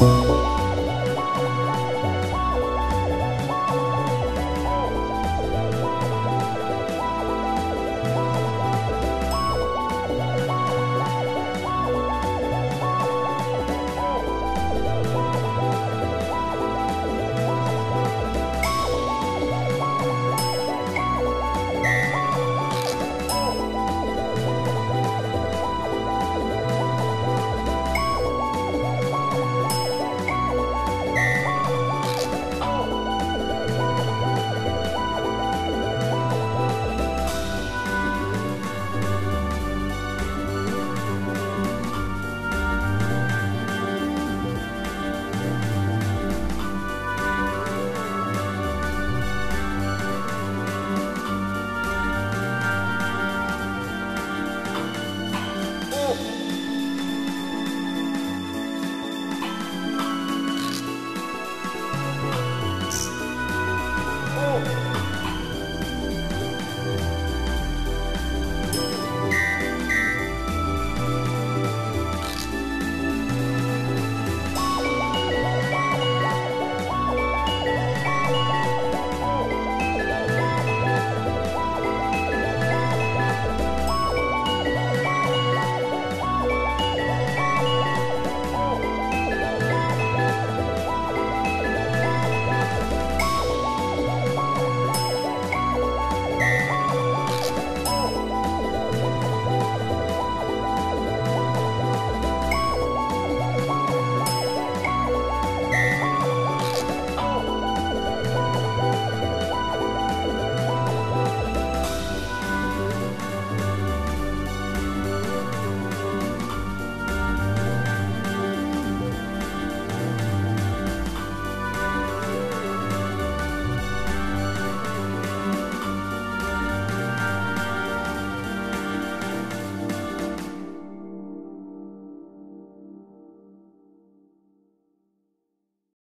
you